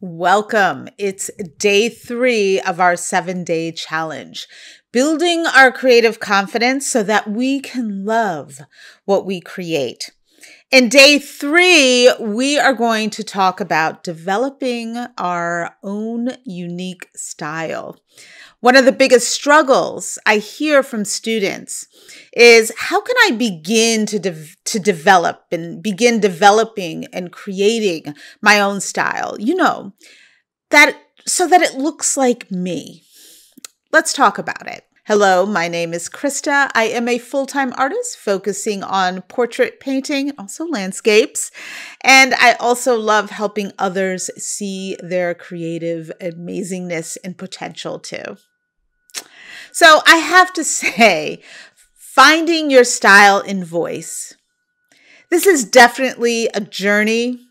Welcome. It's day three of our seven day challenge, building our creative confidence so that we can love what we create. In day three, we are going to talk about developing our own unique style. One of the biggest struggles I hear from students is how can I begin to, de- to develop and begin developing and creating my own style? You know, that so that it looks like me. Let's talk about it. Hello, my name is Christa. I am a full time artist focusing on portrait painting, also landscapes. And I also love helping others see their creative amazingness and potential too. So I have to say, finding your style and voice. This is definitely a journey,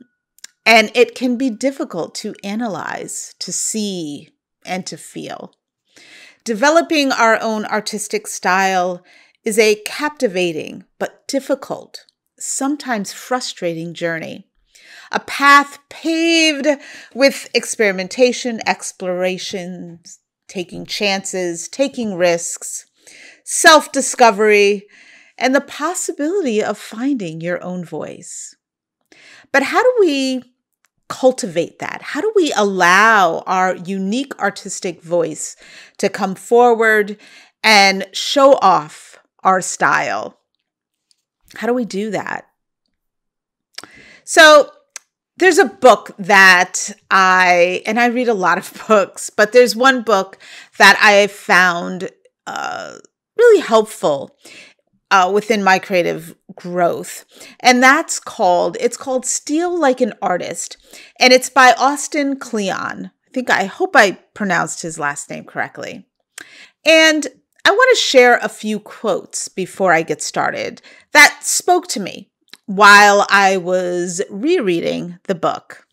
and it can be difficult to analyze, to see, and to feel. Developing our own artistic style is a captivating but difficult, sometimes frustrating journey. A path paved with experimentation, exploration, taking chances, taking risks, self discovery, and the possibility of finding your own voice. But how do we cultivate that? How do we allow our unique artistic voice to come forward and show off our style? How do we do that? So, there's a book that I, and I read a lot of books, but there's one book that I found uh, really helpful uh, within my creative growth. And that's called, it's called Steal Like an Artist. And it's by Austin Kleon. I think, I hope I pronounced his last name correctly. And I want to share a few quotes before I get started that spoke to me while I was rereading the book.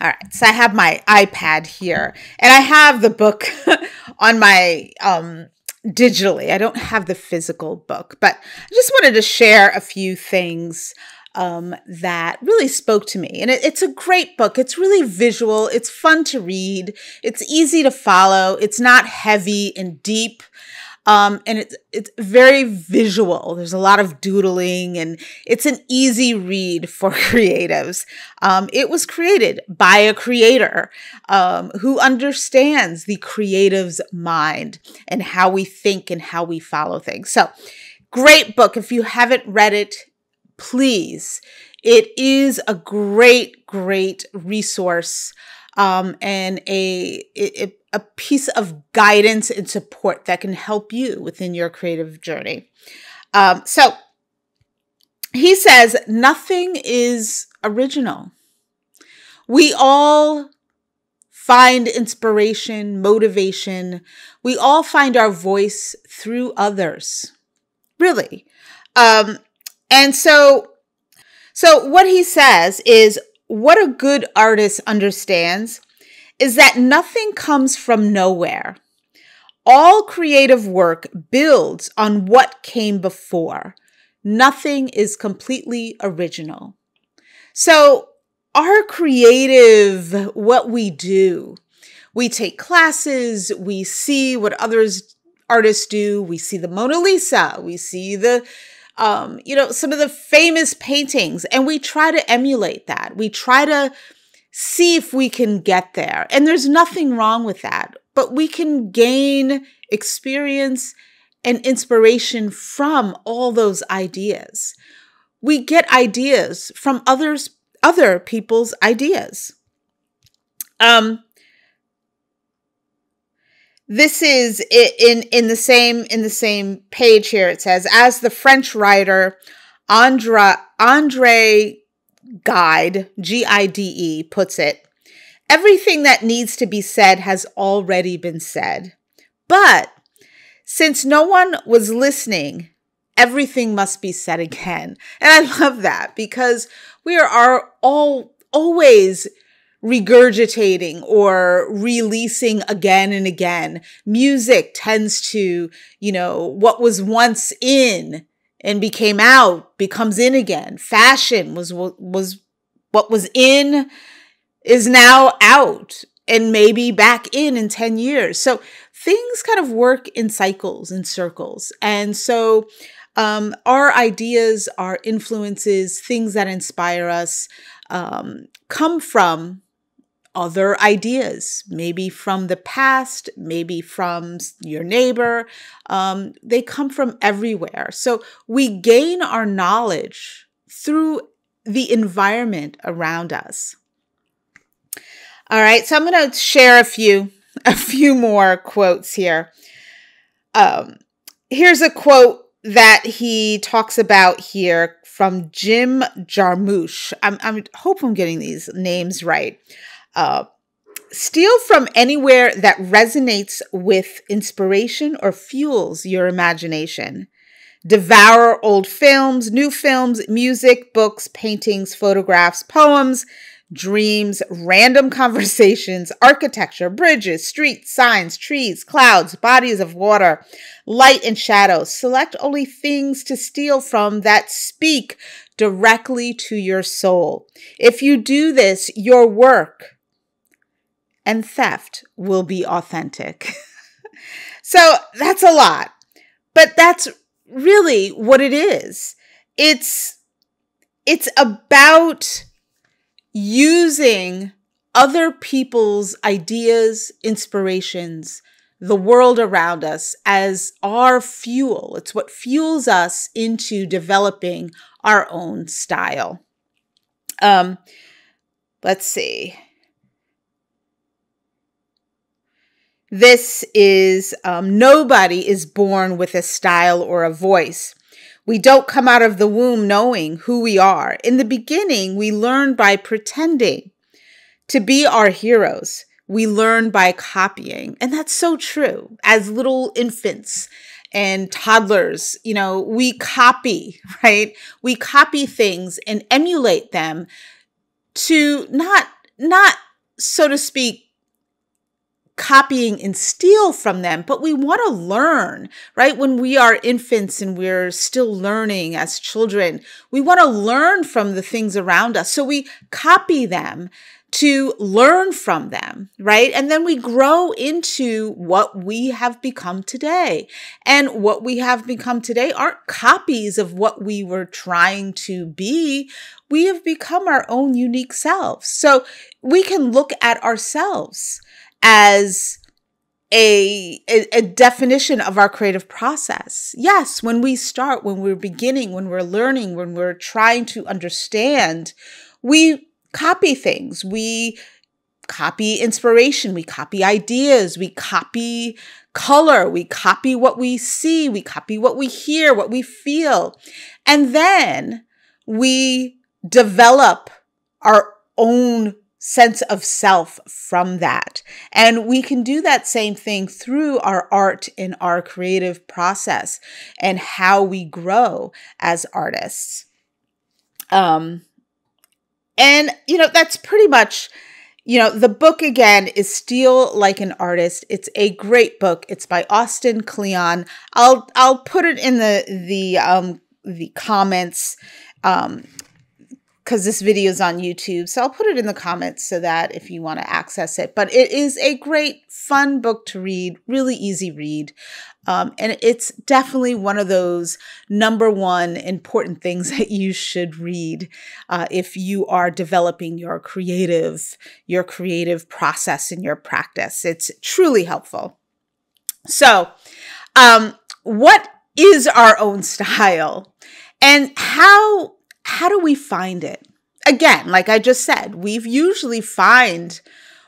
All right, so I have my iPad here, and I have the book on my um, digitally. I don't have the physical book, but I just wanted to share a few things um, that really spoke to me. And it, it's a great book. It's really visual. It's fun to read. It's easy to follow. It's not heavy and deep. Um, and it's it's very visual. There's a lot of doodling, and it's an easy read for creatives. Um, it was created by a creator um, who understands the creative's mind and how we think and how we follow things. So, great book. If you haven't read it, please. It is a great, great resource um, and a it, a piece of guidance and support that can help you within your creative journey. Um, so he says nothing is original. We all find inspiration, motivation. We all find our voice through others. Really. Um, and so, so what he says is what a good artist understands is that nothing comes from nowhere. All creative work builds on what came before. Nothing is completely original. So, our creative, what we do, we take classes, we see what others artists do, we see the Mona Lisa, we see the um, you know, some of the famous paintings, and we try to emulate that. We try to see if we can get there. And there's nothing wrong with that, but we can gain experience and inspiration from all those ideas. We get ideas from others other people's ideas. Um this is in in the same in the same page here it says as the french writer andre andre Gide, G I D E, puts it everything that needs to be said has already been said. But since no one was listening, everything must be said again. And I love that because we are all always regurgitating or releasing again and again. Music tends to, you know, what was once in and became out becomes in again. Fashion was was what was in is now out and maybe back in in 10 years. So things kind of work in cycles and circles. And so um, our ideas, our influences, things that inspire us um, come from other ideas, maybe from the past, maybe from your neighbor. Um, they come from everywhere. So we gain our knowledge through the environment around us. All right, so I'm going to share a few a few more quotes here. Um, here's a quote that he talks about here from Jim Jarmusch. I'm, I'm hope I'm getting these names right. Uh, steal from anywhere that resonates with inspiration or fuels your imagination. Devour old films, new films, music, books, paintings, photographs, poems, dreams, random conversations, architecture, bridges, streets, signs, trees, clouds, bodies of water, light and shadow. Select only things to steal from that speak directly to your soul. If you do this, your work and theft will be authentic. so that's a lot, but that's really what it is. It's it's about using other people's ideas, inspirations, the world around us as our fuel. It's what fuels us into developing our own style. Um, let's see. This is um, nobody is born with a style or a voice. We don't come out of the womb knowing who we are. In the beginning, we learn by pretending to be our heroes. We learn by copying. And that's so true. As little infants and toddlers, you know, we copy, right? We copy things and emulate them to not, not, so to speak, copying and steal from them, but we want to learn, right? When we are infants and we're still learning as children, we want to learn from the things around us. So we copy them to learn from them, right? And then we grow into what we have become today. And what we have become today aren't copies of what we were trying to be. We have become our own unique selves. So we can look at ourselves as a, a, definition of our creative process. Yes, when we start, when we're beginning, when we're learning, when we're trying to understand, we copy things. We copy inspiration. We copy ideas. We copy color. We copy what we see. We copy what we hear, what we feel. And then we develop our own sense of self from that. And we can do that same thing through our art in our creative process and how we grow as artists. Um, and, you know, that's pretty much you know the book again is steal like an artist it's a great book it's by austin kleon i'll i'll put it in the the um the comments um because this video is on YouTube. So I'll put it in the comments so that if you want to access it. But it is a great, fun book to read, really easy read. Um, and it's definitely one of those number one important things that you should read uh, if you are developing your creative, your creative process in your practice. It's truly helpful. So, um, what is our own style? And how how do we find it? Again, like I just said, we've usually find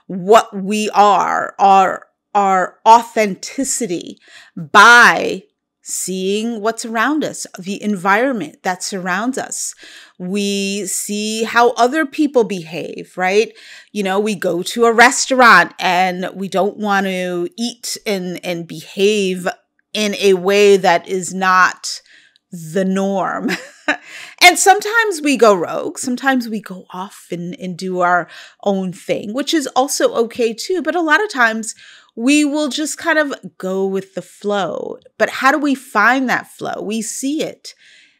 what we are, our our authenticity by seeing what's around us, the environment that surrounds us. We see how other people behave, right? You know, we go to a restaurant and we don't want to eat and, and behave in a way that is not the norm. and sometimes we go rogue. Sometimes we go off and, and do our own thing, which is also okay too. But a lot of times we will just kind of go with the flow. But how do we find that flow? We see it.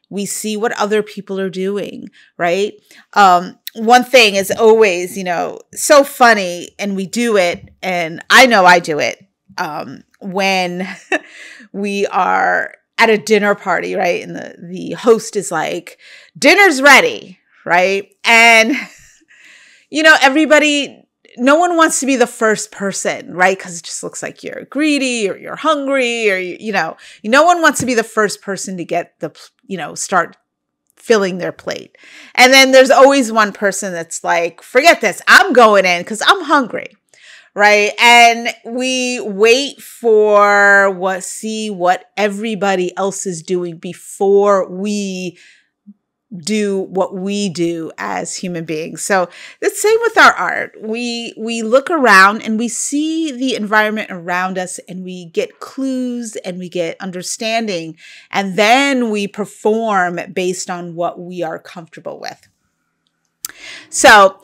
We see what other people are doing, right? Um, one thing is always, you know, so funny and we do it and I know I do it um when we are at a dinner party, right? And the the host is like, "Dinner's ready," right? And you know, everybody no one wants to be the first person, right? Because it just looks like you're greedy or you're hungry or, you, you know, no one wants to be the first person to get the, you know, start filling their plate. And then there's always one person that's like, forget this, I'm going in because I'm hungry. Right. And we wait for what, see what everybody else is doing before we do what we do as human beings. So the same with our art. We we look around and we see the environment around us and we get clues and we get understanding and then we perform based on what we are comfortable with. So,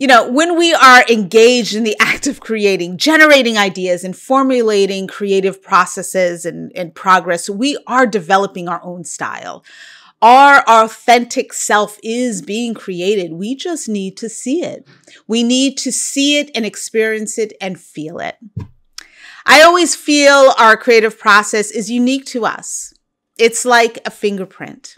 you know, when we are engaged in the act of creating, generating ideas and formulating creative processes and, and progress, we are developing our own style our authentic self is being created. We just need to see it. We need to see it and experience it and feel it. I always feel our creative process is unique to us. It's like a fingerprint.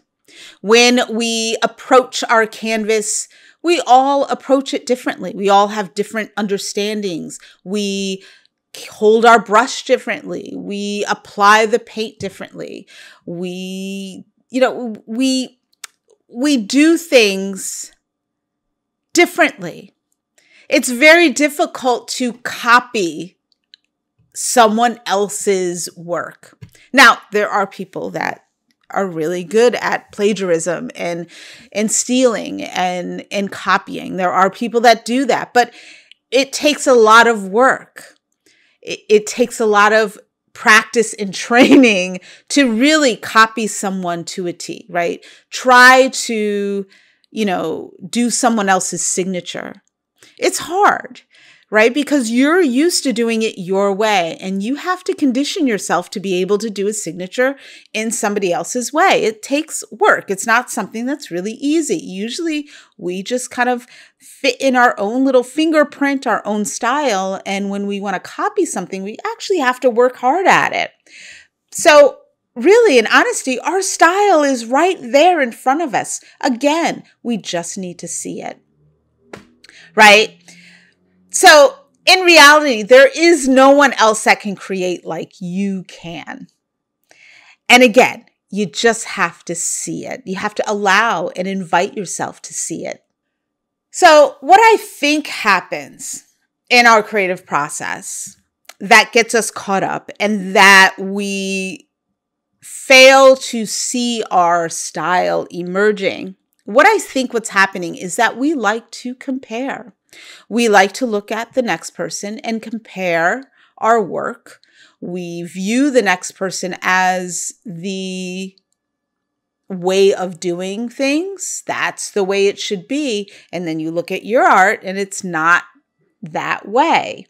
When we approach our canvas, we all approach it differently. We all have different understandings. We hold our brush differently. We apply the paint differently. We you know, we we do things differently. It's very difficult to copy someone else's work. Now, there are people that are really good at plagiarism and and stealing and and copying. There are people that do that, but it takes a lot of work. It, it takes a lot of practice and training to really copy someone to a T, right? Try to, you know, do someone else's signature. It's hard right? Because you're used to doing it your way and you have to condition yourself to be able to do a signature in somebody else's way. It takes work. It's not something that's really easy. Usually we just kind of fit in our own little fingerprint, our own style. And when we want to copy something, we actually have to work hard at it. So really, in honesty, our style is right there in front of us. Again, we just need to see it. Right? So, in reality, there is no one else that can create like you can. And again, you just have to see it. You have to allow and invite yourself to see it. So, what I think happens in our creative process that gets us caught up and that we fail to see our style emerging, what I think what's happening is that we like to compare. We like to look at the next person and compare our work. We view the next person as the way of doing things. That's the way it should be. And then you look at your art and it's not that way.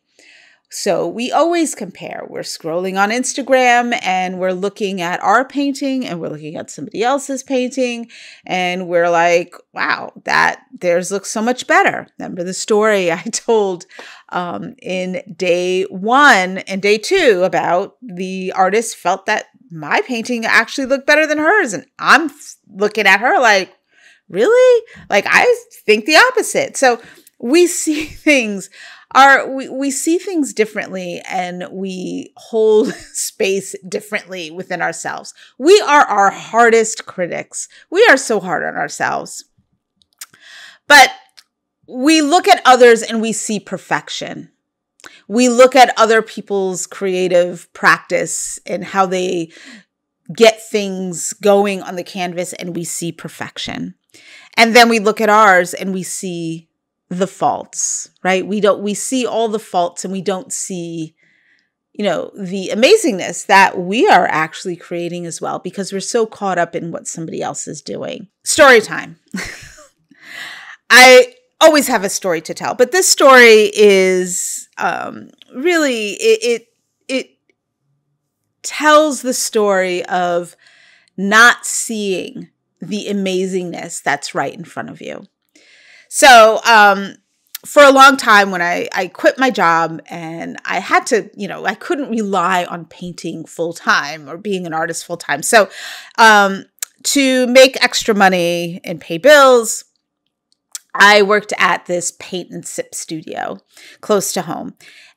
So we always compare. We're scrolling on Instagram and we're looking at our painting and we're looking at somebody else's painting and we're like, wow, that theirs looks so much better. Remember the story I told um, in day one and day two about the artist felt that my painting actually looked better than hers. And I'm looking at her like, really? Like, I think the opposite. So we see things are we, we see things differently and we hold space differently within ourselves. We are our hardest critics. We are so hard on ourselves. But we look at others and we see perfection. We look at other people's creative practice and how they get things going on the canvas and we see perfection. And then we look at ours and we see the faults, right? We don't we see all the faults and we don't see you know the amazingness that we are actually creating as well because we're so caught up in what somebody else is doing. Story time. I always have a story to tell, but this story is um, really it, it it tells the story of not seeing the amazingness that's right in front of you. So, um, for a long time when I, I quit my job and I had to, you know, I couldn't rely on painting full time or being an artist full time. So, um, to make extra money and pay bills, I worked at this paint and sip studio close to home.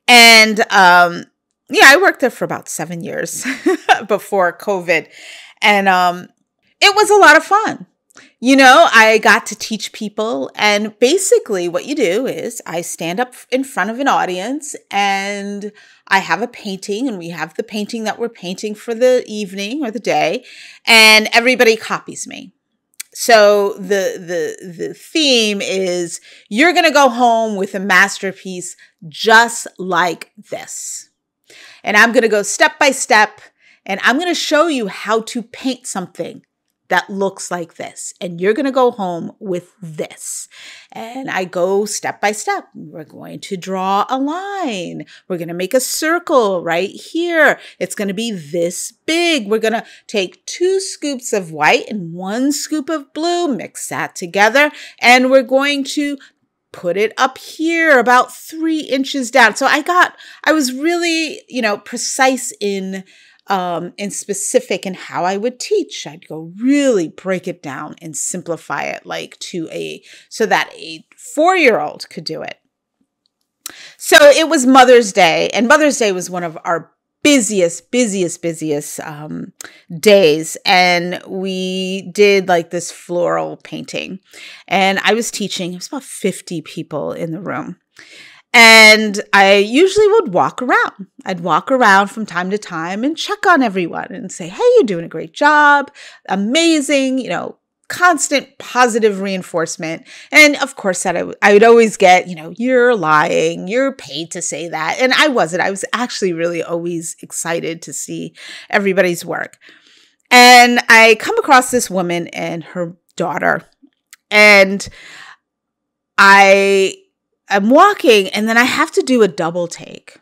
And um, yeah, I worked there for about seven years before COVID. And um, it was a lot of fun. You know, I got to teach people. And basically, what you do is I stand up in front of an audience and I have a painting, and we have the painting that we're painting for the evening or the day, and everybody copies me. So the the the theme is you're going to go home with a masterpiece just like this. And I'm going to go step by step and I'm going to show you how to paint something that looks like this. And you're going to go home with this. And I go step by step. We're going to draw a line. We're going to make a circle right here. It's going to be this big. We're going to take two scoops of white and one scoop of blue, mix that together, and we're going to put it up here about three inches down. So I got, I was really, you know, precise in um, and specific in how I would teach. I'd go really break it down and simplify it like to a, so that a four year old could do it. So it was Mother's Day, and Mother's Day was one of our busiest, busiest, busiest um, days. And we did like this floral painting. And I was teaching, it was about 50 people in the room. And I usually would walk around. I'd walk around from time to time and check on everyone and say, hey, you're doing a great job. Amazing. You know, constant positive reinforcement. And of course, that I, w- I would always get, you know, you're lying, you're paid to say that. And I wasn't. I was actually really always excited to see everybody's work. And I come across this woman and her daughter. And I I'm walking and then I have to do a double take.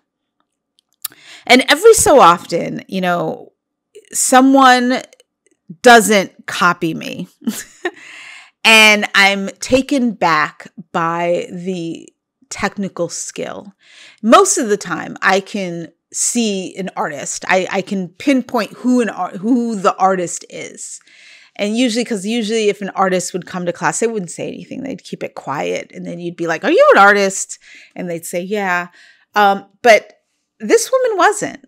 And every so often, you know, someone doesn't copy me. and I'm taken back by the technical skill. Most of the time, I can see an artist. I, I can pinpoint who an who the artist is. And usually, because usually if an artist would come to class, they wouldn't say anything. They'd keep it quiet. And then you'd be like, Are you an artist? And they'd say, Yeah. Um, but this woman wasn't.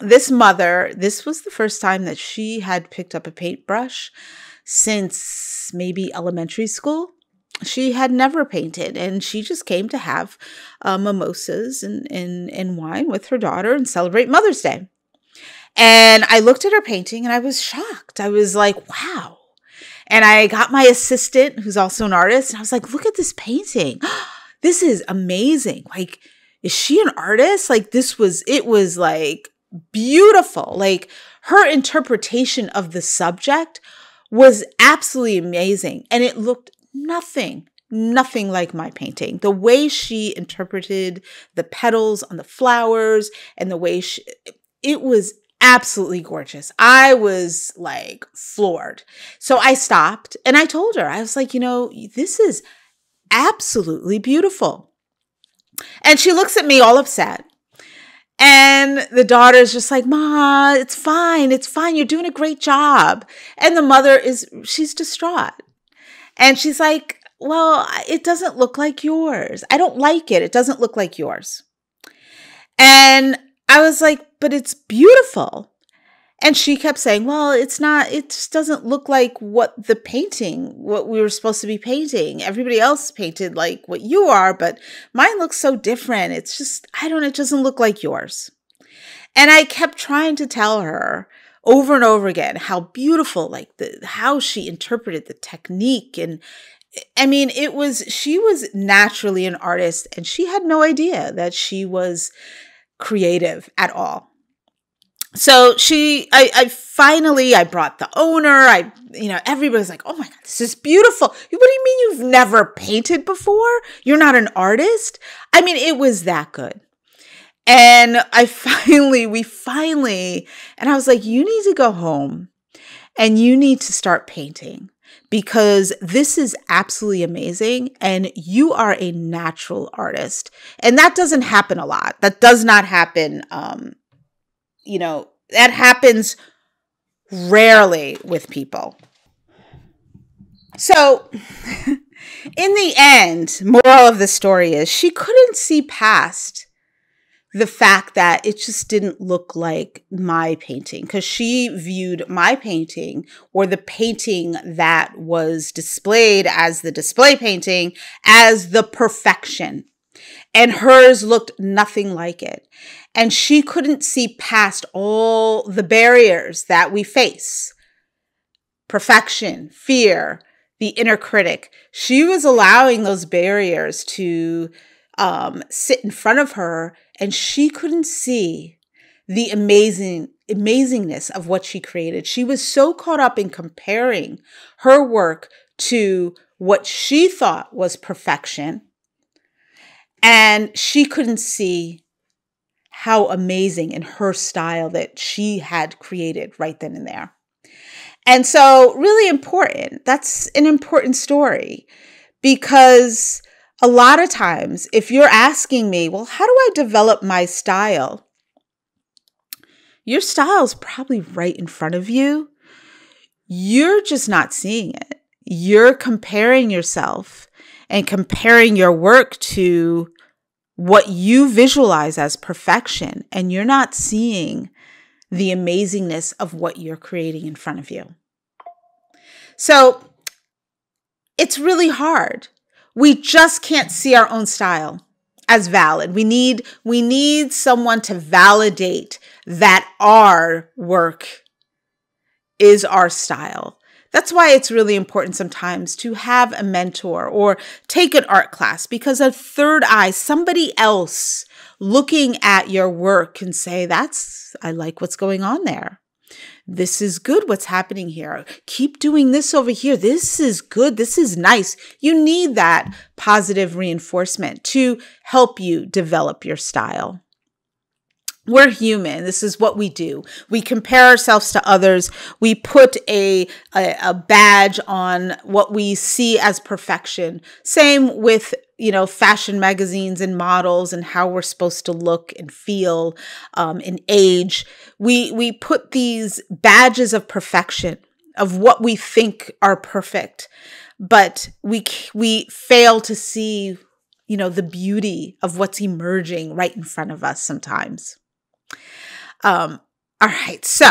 This mother, this was the first time that she had picked up a paintbrush since maybe elementary school. She had never painted and she just came to have uh, mimosas and, and, and wine with her daughter and celebrate Mother's Day. And I looked at her painting and I was shocked. I was like, wow. And I got my assistant, who's also an artist, and I was like, look at this painting. this is amazing. Like, is she an artist? Like, this was, it was like beautiful. Like, her interpretation of the subject was absolutely amazing. And it looked nothing nothing like my painting. The way she interpreted the petals on the flowers and the way she, it was absolutely gorgeous. I was like floored. So I stopped and I told her, I was like, you know, this is absolutely beautiful. And she looks at me all upset. And the daughter's just like, Ma, it's fine. It's fine. You're doing a great job. And the mother is, she's distraught. And she's like, Well, it doesn't look like yours. I don't like it. It doesn't look like yours. And I was like, but it's beautiful. And she kept saying, well, it's not, it just doesn't look like what the painting, what we were supposed to be painting. Everybody else painted like what you are, but mine looks so different. It's just, I don't, it doesn't look like yours. And I kept trying to tell her over and over again how beautiful, like the, how she interpreted the technique. And I mean, it was, she was naturally an artist and she had no idea that she was creative at all so she I, I finally i brought the owner. I you know everybody's like oh my god this is beautiful. What do you mean you've never painted before? You're not an artist? I mean it was that good. And i finally we finally and i was like you need to go home and you need to start painting because this is absolutely amazing and you are a natural artist. And that doesn't happen a lot. That does not happen um you know, that happens rarely with people. So, in the end, moral of the story is she couldn't see past the fact that it just didn't look like my painting because she viewed my painting or the painting that was displayed as the display painting as the perfection. And hers looked nothing like it. And she couldn't see past all the barriers that we face perfection, fear, the inner critic. She was allowing those barriers to um, sit in front of her, and she couldn't see the amazing amazingness of what she created. She was so caught up in comparing her work to what she thought was perfection, and she couldn't see how amazing in her style that she had created right then and there. And so, really important. That's an important story because a lot of times, if you're asking me, well, how do I develop my style? Your style is probably right in front of you. You're just not seeing it. You're comparing yourself and comparing your work to what you visualize as perfection, and you're not seeing the amazingness of what you're creating in front of you. So it's really hard. We just can't see our own style as valid. We need we need someone to validate that our work is our style. That's why it's really important sometimes to have a mentor or take an art class because a third eye, somebody else looking at your work can say, That's, I like what's going on there. This is good what's happening here. Keep doing this over here. This is good. This is nice. You need that positive reinforcement to help you develop your style. We're human. This is what we do. We compare ourselves to others. We put a, a, a, badge on what we see as perfection. Same with, you know, fashion magazines and models and how we're supposed to look and feel um, and age. We, we put these badges of perfection of what we think are perfect, but we, we fail to see, you know, the beauty of what's emerging right in front of us sometimes. Um, all right, so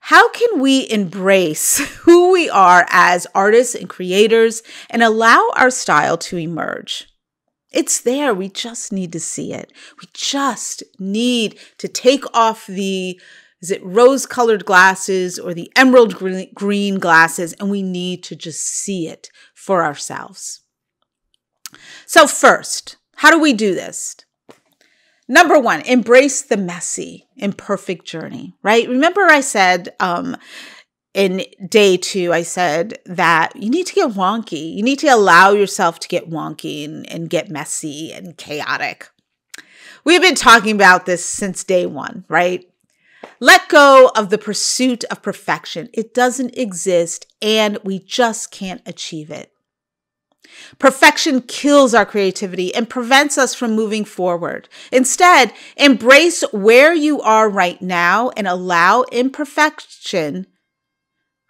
how can we embrace who we are as artists and creators and allow our style to emerge? It's there. We just need to see it. We just need to take off the is it rose colored glasses or the emerald green glasses and we need to just see it for ourselves. So first, how do we do this? Number one, embrace the messy, imperfect journey, right? Remember, I said um, in day two, I said that you need to get wonky. You need to allow yourself to get wonky and, and get messy and chaotic. We've been talking about this since day one, right? Let go of the pursuit of perfection. It doesn't exist and we just can't achieve it. Perfection kills our creativity and prevents us from moving forward. Instead, embrace where you are right now and allow imperfection,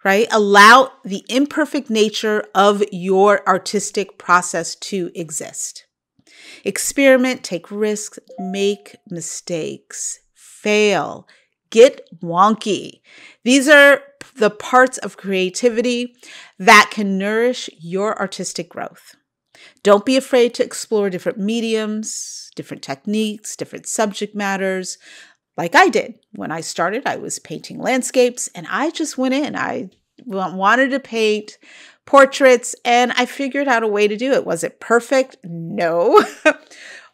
right? Allow the imperfect nature of your artistic process to exist. Experiment, take risks, make mistakes, fail, get wonky. These are the parts of creativity that can nourish your artistic growth. Don't be afraid to explore different mediums, different techniques, different subject matters. Like I did when I started, I was painting landscapes and I just went in. I wanted to paint portraits and I figured out a way to do it. Was it perfect? No.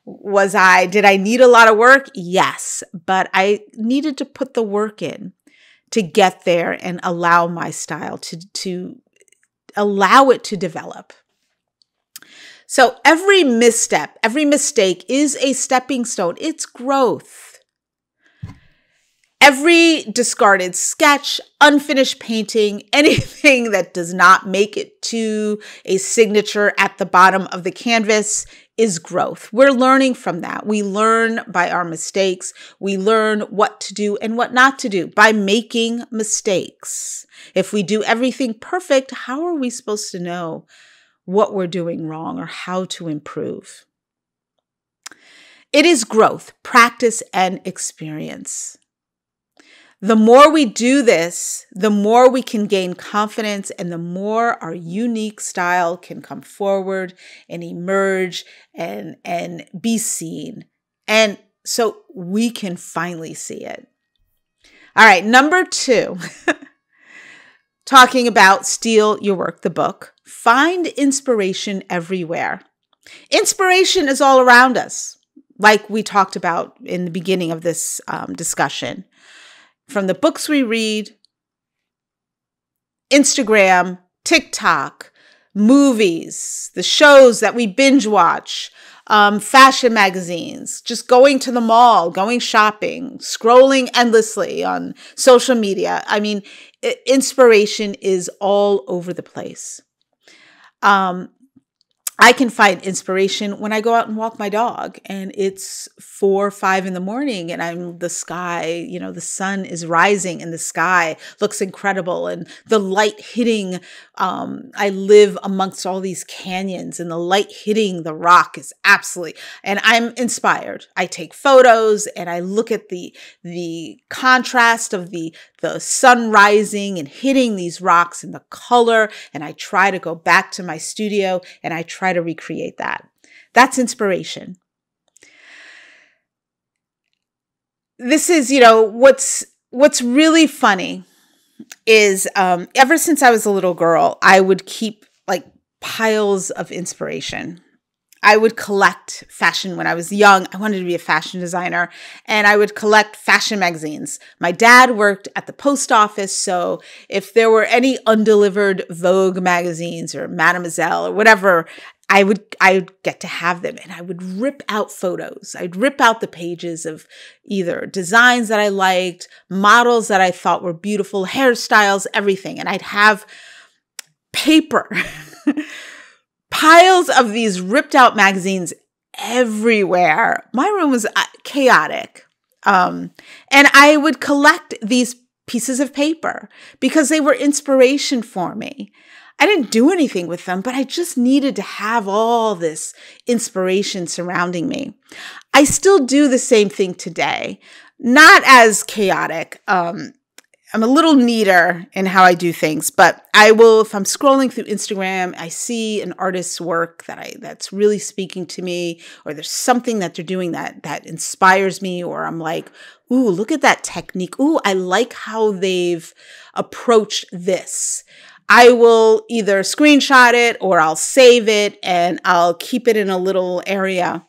was I, did I need a lot of work? Yes, but I needed to put the work in to get there and allow my style to, to allow it to develop. So every misstep, every mistake is a stepping stone. It's growth. Every discarded sketch, unfinished painting, anything that does not make it to a signature at the bottom of the canvas is growth. We're learning from that. We learn by our mistakes. We learn what to do and what not to do by making mistakes. If we do everything perfect, how are we supposed to know what we're doing wrong or how to improve? It is growth, practice, and experience. The more we do this, the more we can gain confidence and the more our unique style can come forward and emerge and, and be seen. And so we can finally see it. All right, number two, talking about Steal Your Work, the book. Find inspiration everywhere. Inspiration is all around us, like we talked about in the beginning of this um, discussion from the books we read, Instagram, TikTok, movies, the shows that we binge watch, um, fashion magazines, just going to the mall, going shopping, scrolling endlessly on social media. I mean, inspiration is all over the place. Um, I can find inspiration when I go out and walk my dog and it's four or five in the morning and I'm the sky, you know, the sun is rising and the sky looks incredible and the light hitting. Um, I live amongst all these canyons and the light hitting the rock is absolutely, and I'm inspired. I take photos and I look at the, the contrast of the, the sun rising and hitting these rocks and the color. And I try to go back to my studio and I try to recreate that. That's inspiration. This is, you know, what's what's really funny is um, ever since I was a little girl, I would keep like piles of inspiration. I would collect fashion when I was young. I wanted to be a fashion designer and I would collect fashion magazines. My dad worked at the post office. So if there were any undelivered Vogue magazines or Mademoiselle or whatever, I would I would get to have them and I would rip out photos. I'd rip out the pages of either designs that I liked, models that I thought were beautiful, hairstyles, everything. And I'd have paper piles of these ripped out magazines everywhere. My room was uh, chaotic. Um, and I would collect these pieces of paper because they were inspiration for me. I didn't do anything with them, but I just needed to have all this inspiration surrounding me. I still do the same thing today, not as chaotic. Um, I'm a little neater in how I do things, but I will if I'm scrolling through Instagram, I see an artist's work that I that's really speaking to me or there's something that they're doing that that inspires me or I'm like, "Ooh, look at that technique. Ooh, I like how they've approached this." I will either screenshot it or I'll save it and I'll keep it in a little area.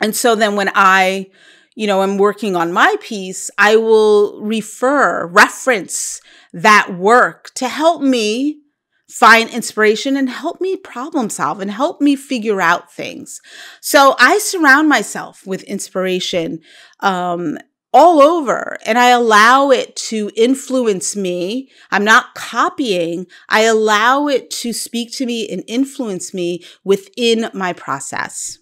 And so then when I you know, am working on my piece, I will refer, reference that work to help me find inspiration and help me problem solve and help me figure out things. So I surround myself with inspiration um, all over and I allow it to influence me. I'm not copying. I allow it to speak to me and influence me within my process.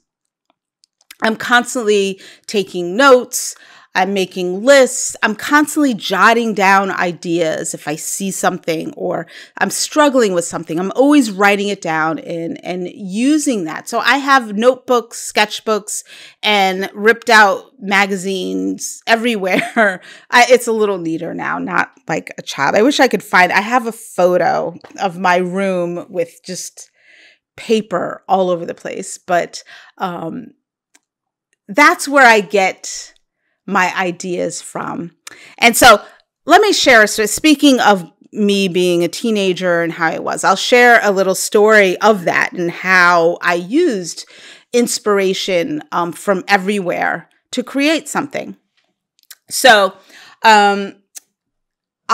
I'm constantly taking notes. I'm making lists. I'm constantly jotting down ideas if I see something or I'm struggling with something. I'm always writing it down and, and using that. So I have notebooks, sketchbooks, and ripped out magazines everywhere. I, it's a little neater now, not like a child. I wish I could find, I have a photo of my room with just paper all over the place, but, um, that's where I get my ideas from. And so let me share. So, speaking of me being a teenager and how it was, I'll share a little story of that and how I used inspiration um, from everywhere to create something. So, um,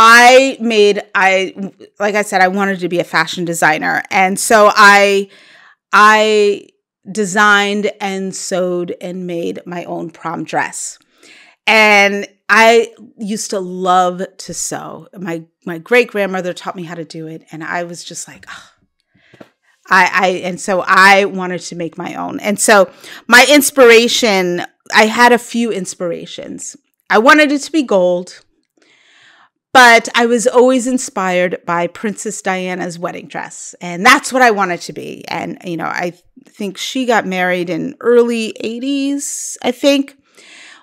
I made I like I said I wanted to be a fashion designer and so I I designed and sewed and made my own prom dress. And I used to love to sew. My my great grandmother taught me how to do it, and I was just like, oh. I, I and so I wanted to make my own. And so my inspiration, I had a few inspirations. I wanted it to be gold, but I was always inspired by Princess Diana's wedding dress, and that's what I wanted to be. And you know, I think she got married in early 80s, I think.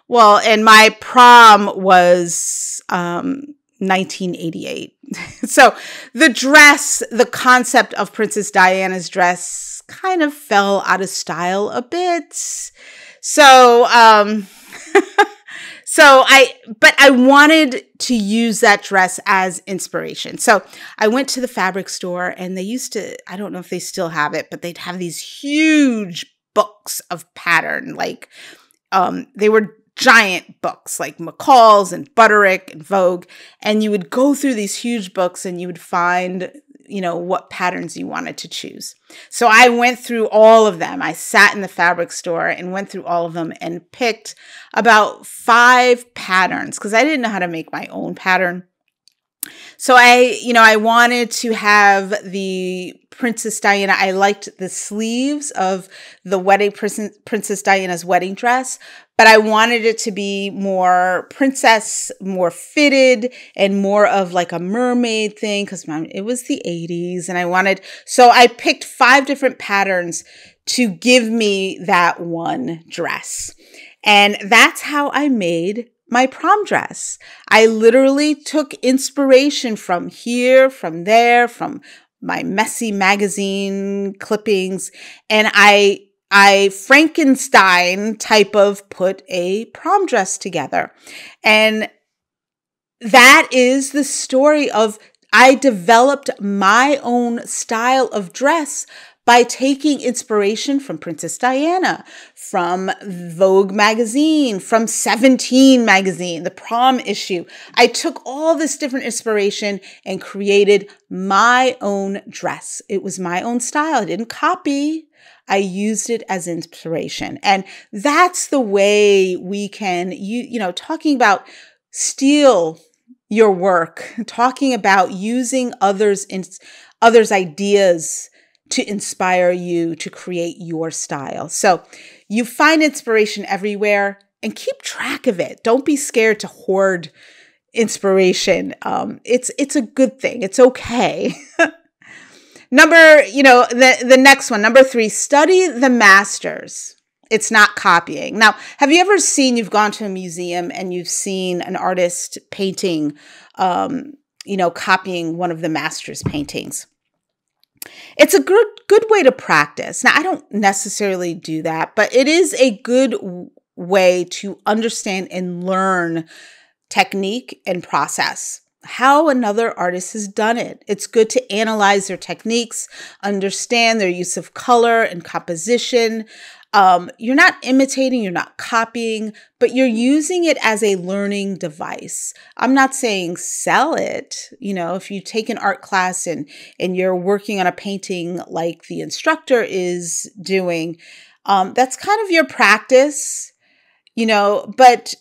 Well, and my prom was um, 1988. so the dress, the concept of Princess Diana's dress kind of fell out of style a bit. So, um, so I, but I wanted to use that dress as inspiration. So I went to the fabric store and they used to, I don't know if they still have it, but they'd have these huge books of pattern. Like, um, they were giant books like McCall's and Butterick and Vogue. And you would go through these huge books and you would find, you know, what patterns you wanted to choose. So I went through all of them. I sat in the fabric store and went through all of them and picked about five patterns because I didn't know how to make my own pattern. So I, you know, I wanted to have the Princess Diana. I liked the sleeves of the wedding Princess Princess Diana's wedding dress, but I wanted it to be more princess, more fitted, and more of like a mermaid thing because it was the 80s. And I wanted, so I picked five different patterns to give me that one dress. And that's how I made my prom dress. I literally took inspiration from here, from there, from my messy magazine clippings, and I I Frankenstein type of put a prom dress together. And that is the story of I developed my own style of dress by taking inspiration from Princess Diana, from Vogue magazine, from 17 magazine, the prom issue. I took all this different inspiration and created my own dress. It was my own style. I didn't copy. I used it as inspiration. And that's the way we can, you, you know, talking about steal your work, talking about using others in others' ideas to inspire you to create your style. So you find inspiration everywhere and keep track of it. Don't be scared to hoard inspiration. Um, it's it's a good thing. It's okay. Number, you know, the, the next one, number three, study the masters. It's not copying. Now, have you ever seen, you've gone to a museum and you've seen an artist painting, um, you know, copying one of the master's paintings? It's a good good way to practice. Now, I don't necessarily do that, but it is a good way to understand and learn technique and process how another artist has done it. It's good to analyze their techniques, understand their use of color and composition. Um, you're not imitating, you're not copying, but you're using it as a learning device. I'm not saying sell it. You know, if you take an art class and and you're working on a painting like the instructor is doing, um, that's kind of your practice. You know, but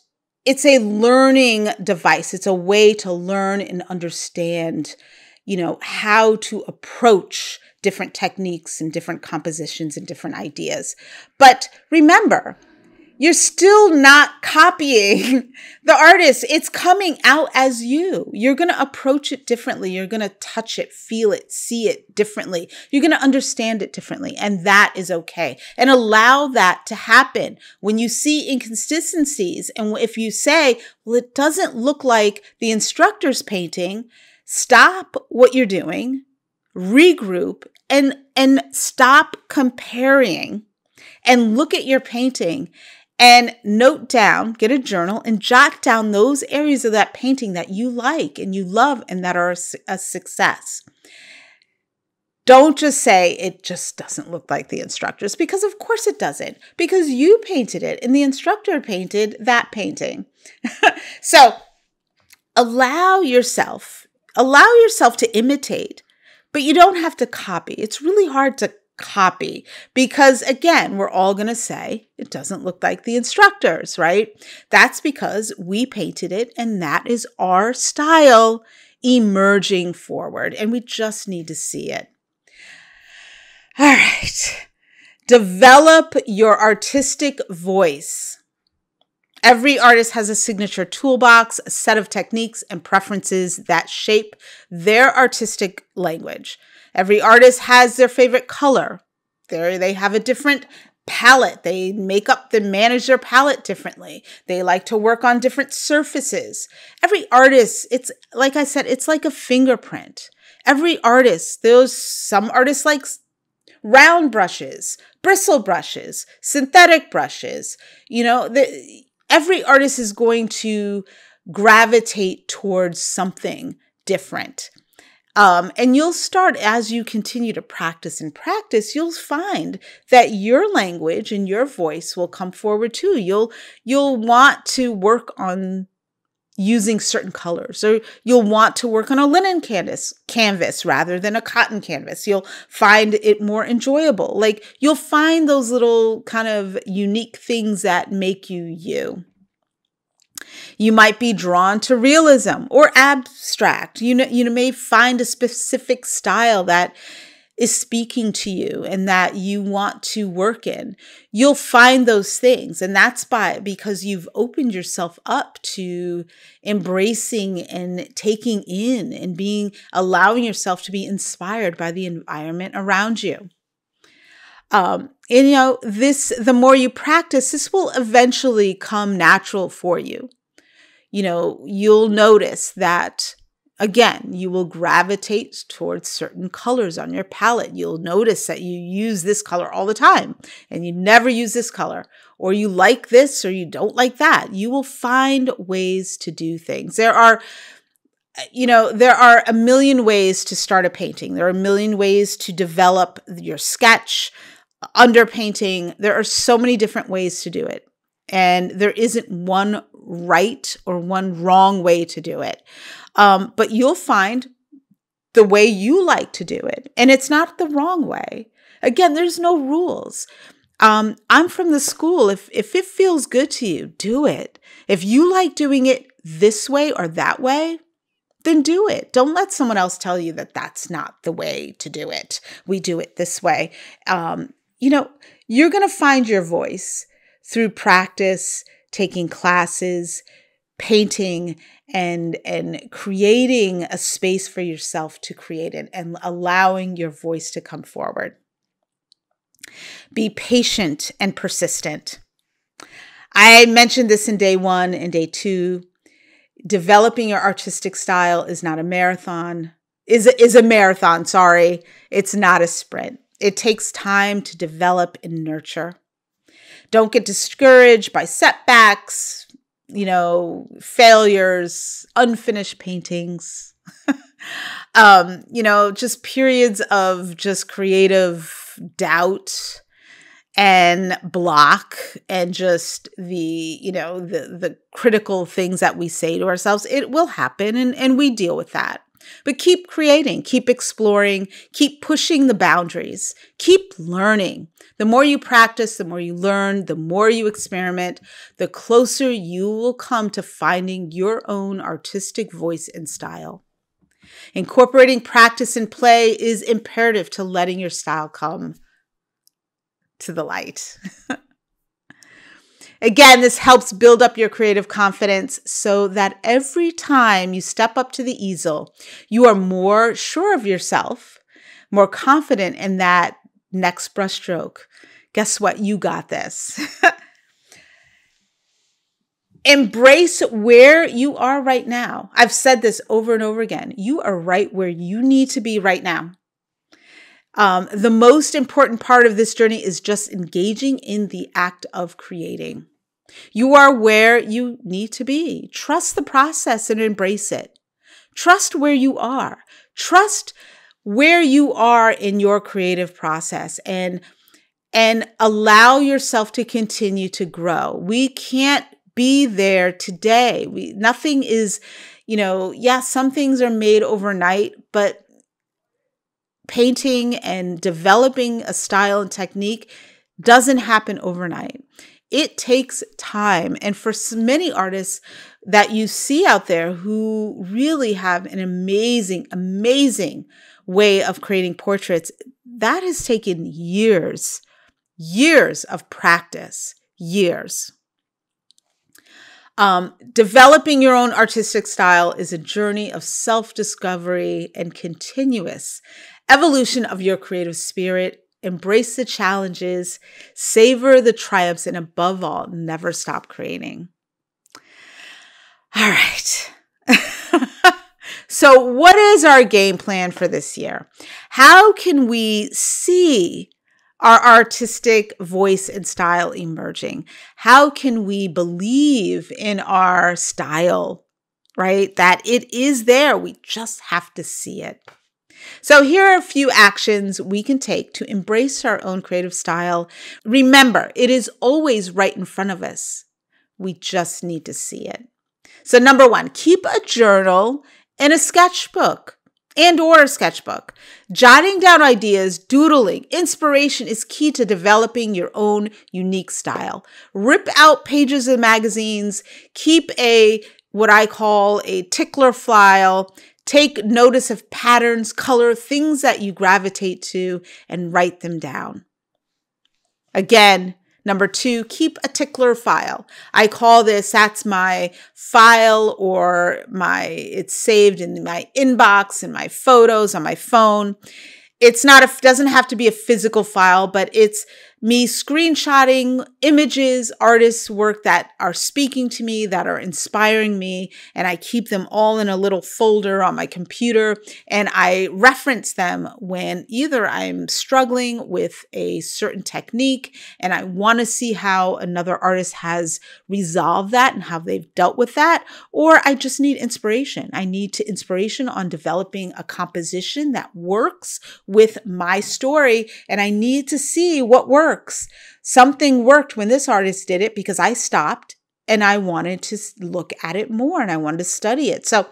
it's a learning device. It's a way to learn and understand, you know, how to approach different techniques and different compositions and different ideas. But remember, you're still not copying the artist. It's coming out as you. You're going to approach it differently. You're going to touch it, feel it, see it differently. You're going to understand it differently. And that is okay. And allow that to happen. When you see inconsistencies, and if you say, well, it doesn't look like the instructor's painting, stop what you're doing, regroup, and, and stop comparing and look at your painting and note down, get a journal and jot down those areas of that painting that you like and you love and that are a, a success. Don't just say it just doesn't look like the instructor's because of course it doesn't because you painted it and the instructor painted that painting. so allow yourself allow yourself to imitate but you don't have to copy. It's really hard to copy because again we're all going to say it doesn't look like the instructors right? That's because we painted it and that is our style emerging forward and we just need to see it. All right. Develop your artistic voice Every artist has a signature toolbox, a set of techniques and preferences that shape their artistic language. Every artist has their favorite color. There they have a different palette. They make up, the manage their palette differently. They like to work on different surfaces. Every artist, it's like I said, it's like a fingerprint. Every artist, those some artists like round brushes, bristle brushes, synthetic brushes. You know, the, every artist is going to gravitate towards something different. Um, and you'll start as you continue to practice and practice, you'll find that your language and your voice will come forward too. You'll you'll want to work on using certain colors. Or you'll want to work on a linen canvas canvas rather than a cotton canvas. You'll find it more enjoyable. Like you'll find those little kind of unique things that make you you. You might be drawn to realism or abstract. You know you may find a specific style that is speaking to you and that you want to work in you'll find those things. And that's by because you've opened yourself up to embracing and taking in and being allowing yourself to be inspired by the environment around you. Um, and you know this the more you practice this will eventually come natural for you. You know you'll notice that Again, you will gravitate towards certain colors on your palette. You'll notice that you use this color all the time and you never use this color, or you like this or you don't like that. You will find ways to do things. There are eh, you know, there are a million ways to start a painting. There are a million ways to develop your sketch, uh, underpainting. There are so many different ways to do it. And there isn't one right or one wrong way to do it. Um, but you'll find the way you like to do it. And it's not the wrong way. Again, there's no rules. Um, I'm from the school. If if it feels good to you, do it. If you like doing it this way or that way, then do it. Don't let someone else tell you that that's not the way to do it. We do it this way. Um, you know, you're going to find your voice through practice, taking classes, painting, and and creating a space for yourself to create it and allowing your voice to come forward. Be patient and persistent. I mentioned this in day 1 and day 2 developing your artistic style is not a marathon is is a marathon sorry. It's not a sprint. It takes time to develop and nurture don't get discouraged by setbacks you know, failures, unfinished paintings, um, you know, just periods of just creative doubt and block and just the you know the the critical things that we say to ourselves. It will happen and and we deal with that but keep creating, keep exploring, keep pushing the boundaries, keep learning. The more you practice, the more you learn, the more you experiment, the closer you will come to finding your own artistic voice and style. Incorporating practice and play is imperative to letting your style come to the light. Again, this helps build up your creative confidence so that every time you step up to the easel, you are more sure of yourself, more confident in that next brushstroke. Guess what? You got this. Embrace where you are right now. I've said this over and over again. You are right where you need to be right now. Um, the most important part of this journey is just engaging in the act of creating. You are where you need to be. Trust the process and embrace it. Trust where you are. Trust where you are in your creative process and and allow yourself to continue to grow. We can't be there today. We nothing is, you know, yeah, some things are made overnight, but painting and developing a style and technique doesn't happen overnight. It takes time. And for many artists that you see out there who really have an amazing, amazing way of creating portraits, that has taken years, years of practice, years. Um, developing your own artistic style is a journey of self discovery and continuous evolution of your creative spirit. Embrace the challenges, savor the triumphs, and above all, never stop creating. All right. so, what is our game plan for this year? How can we see our artistic voice and style emerging? How can we believe in our style, right? That it is there. We just have to see it. So, here are a few actions we can take to embrace our own creative style. Remember, it is always right in front of us. We just need to see it. So, number one, keep a journal and a sketchbook and or a sketchbook. Jotting down ideas, doodling, inspiration is key to developing your own unique style. Rip out pages of magazines, keep a what I call a tickler file, take notice of patterns, color, things that you gravitate to and write them down. Again, Number two, keep a tickler file. I call this, that's my file or my, it's saved in my inbox and my photos on my phone. It's not, a, doesn't have to be a physical file, but it's me screenshotting images, artists' work that are speaking to me, that are inspiring me, and I keep them all in a little folder on my computer and I reference them when either I'm struggling with a certain technique and I want to see how another artist has resolved that and how they've dealt with that, or I just need inspiration. I need to inspiration on developing a composition that works with my story and I need to see what works works. Something worked when this artist did it because I stopped and I wanted to look at it more and I wanted to study it. So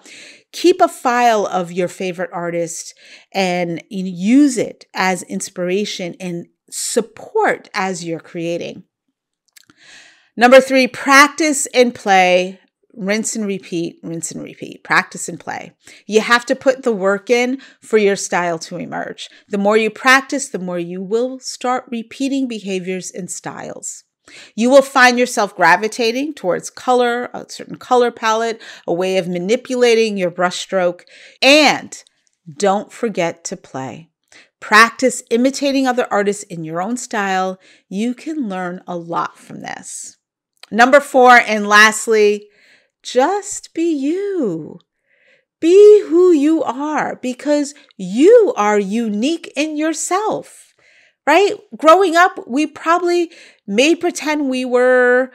keep a file of your favorite artist and use it as inspiration and support as you're creating. Number three, practice and play rinse and repeat, rinse and repeat, practice and play. You have to put the work in for your style to emerge. The more you practice, the more you will start repeating behaviors and styles. You will find yourself gravitating towards color, a certain color palette, a way of manipulating your brushstroke, and don't forget to play. Practice imitating other artists in your own style. You can learn a lot from this. Number four, and lastly, just be you. Be who you are because you are unique in yourself, right? Growing up, we probably may pretend we were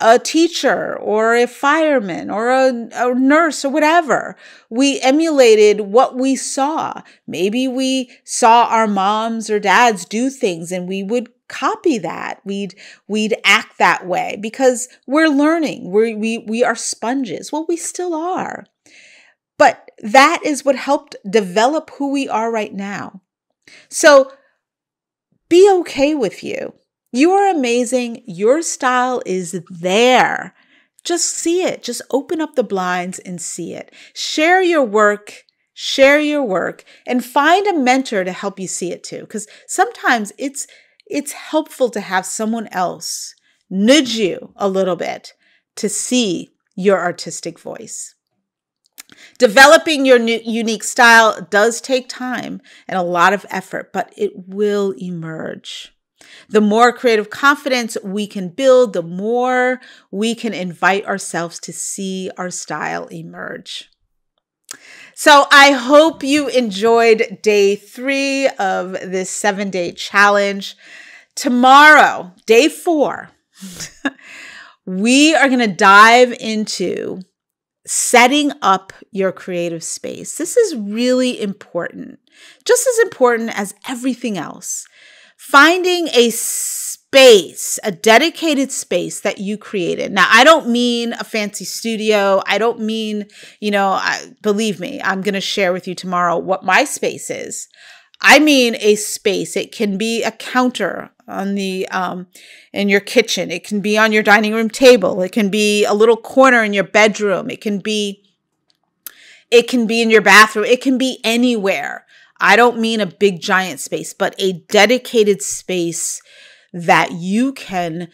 a teacher or a fireman or a, a, nurse or whatever. We emulated what we saw. Maybe we saw our moms or dads do things and we would copy that. We'd we'd act that way because we're learning. we we we are sponges. Well, we still are. But that is what helped develop who we are right now. So be okay with you. You are amazing. Your style is there. Just see it. Just open up the blinds and see it. Share your work. Share your work and find a mentor to help you see it too. Because sometimes it's it's helpful to have someone else nudge you a little bit to see your artistic voice. Developing your unique style does take time and a lot of effort, but it will emerge. The more creative confidence we can build, the more we can invite ourselves to see our style emerge. So I hope you enjoyed day three of this seven day challenge. Tomorrow, day four, we are going to dive into setting up your creative space. This is really important, just as important as everything else. Finding a space, a dedicated space that you created. Now, I don't mean a fancy studio. I don't mean, you know, I, believe me, I'm going to share with you tomorrow what my space is. I mean a space. It can be a counter on the um, in your kitchen. It can be on your dining room table. It can be a little corner in your bedroom. It can be it can be in your bathroom. It can be anywhere. I don't mean a big giant space, but a dedicated space that you can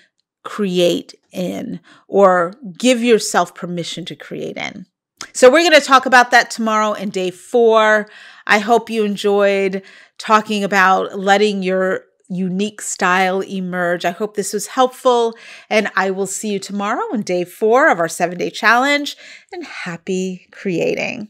create in or give yourself permission to create in. So, we're going to talk about that tomorrow in day four. I hope you enjoyed talking about letting your unique style emerge. I hope this was helpful, and I will see you tomorrow in day four of our seven day challenge. And happy creating.